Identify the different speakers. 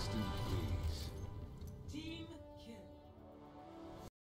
Speaker 1: Weston.